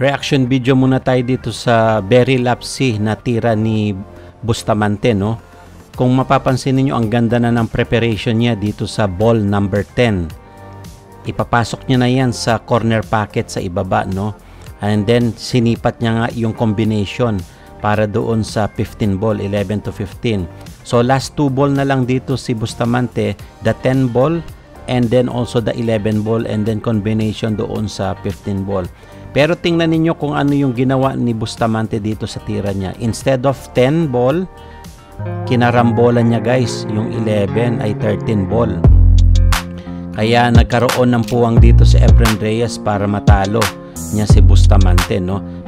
reaction video muna tayo dito sa very lapsy na tira ni Bustamante no. Kung mapapansin niyo ang ganda na ng preparation niya dito sa ball number 10. Ipapasok niya na yan sa corner pocket sa ibaba no. And then sinipat niya nga yung combination para doon sa 15 ball, 11 to 15. So last two ball na lang dito si Bustamante, the 10 ball and then also the 11 ball and then combination doon sa 15 ball. Pero tingnan ninyo kung ano yung ginawa ni Bustamante dito sa tira niya. Instead of 10 ball, kinarambolan niya guys, yung 11 ay 13 ball. Kaya nagkaroon ng puwang dito si Efren Reyes para matalo niya si Bustamante, no?